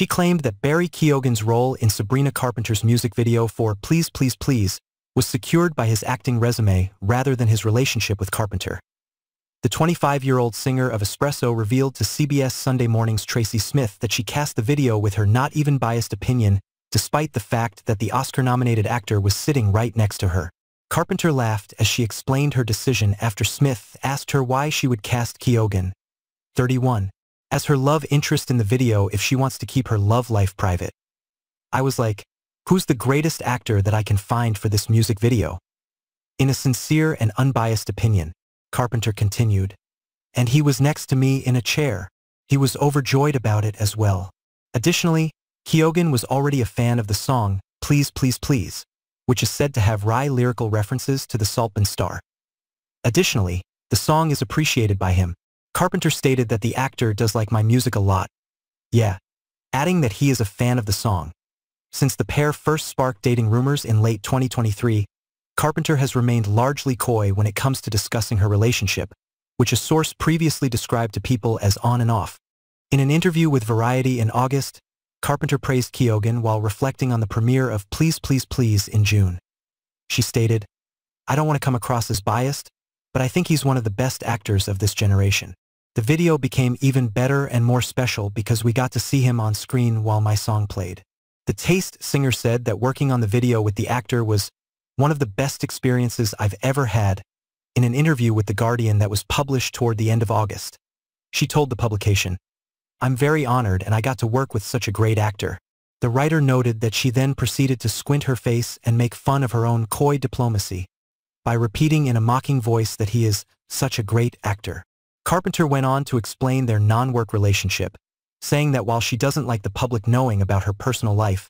She claimed that Barry Keoghan's role in Sabrina Carpenter's music video for Please Please Please was secured by his acting resume rather than his relationship with Carpenter. The 25-year-old singer of Espresso revealed to CBS Sunday Morning's Tracy Smith that she cast the video with her not even biased opinion despite the fact that the Oscar-nominated actor was sitting right next to her. Carpenter laughed as she explained her decision after Smith asked her why she would cast Keoghan, 31, as her love interest in the video if she wants to keep her love life private. I was like, who's the greatest actor that I can find for this music video? In a sincere and unbiased opinion, Carpenter continued, and he was next to me in a chair. He was overjoyed about it as well. Additionally, Keoghan was already a fan of the song Please Please Please, which is said to have wry lyrical references to the Saltburn star. Additionally, the song is appreciated by him. Carpenter stated that the actor does like my music a lot. Yeah, adding that he is a fan of the song. Since the pair first sparked dating rumors in late 2023, Carpenter has remained largely coy when it comes to discussing her relationship, which a source previously described to people as on and off. In an interview with Variety in August, Carpenter praised Keoghan while reflecting on the premiere of Please Please Please in June. She stated, I don't want to come across as biased, but I think he's one of the best actors of this generation. The video became even better and more special because we got to see him on screen while my song played. The Taste singer said that working on the video with the actor was one of the best experiences I've ever had in an interview with The Guardian that was published toward the end of August. She told the publication, I'm very honored and I got to work with such a great actor. The writer noted that she then proceeded to squint her face and make fun of her own coy diplomacy by repeating in a mocking voice that he is such a great actor. Carpenter went on to explain their non-work relationship, saying that while she doesn't like the public knowing about her personal life,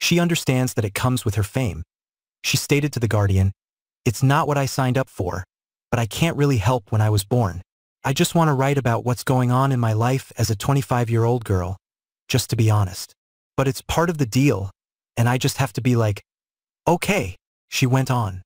she understands that it comes with her fame. She stated to The Guardian, It's not what I signed up for, but I can't really help when I was born. I just want to write about what's going on in my life as a 25-year-old girl, just to be honest. But it's part of the deal, and I just have to be like, okay, she went on.